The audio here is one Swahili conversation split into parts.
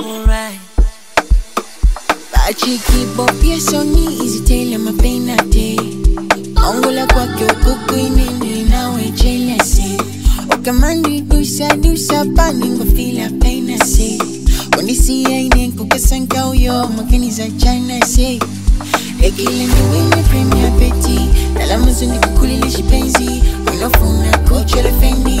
Alright. Achikibofya soni izitele mapena te ongola kwake ukuku inene nawe jealousy okamandi dusa dusa paningo fila pena se kondisia ine kukasanka uyo makini za china se ekile ndiwine premier peti. Nalamuzundi kukulile shipenzi unofuna kuchele fendi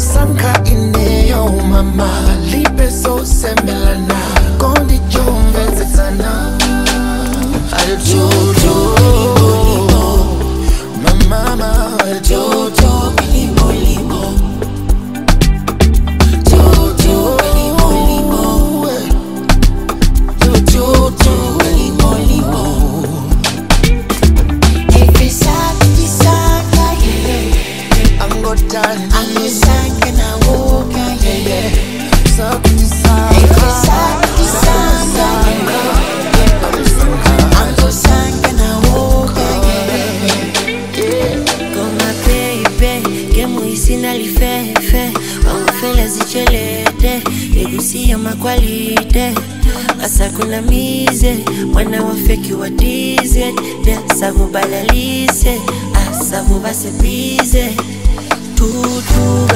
sanka ineyo mama. Lipe so sembelana kondi jomvenze sana igusia makwalite asakulamize mwana wafeki wa dize Sabu balalise, asabu base bize Tutu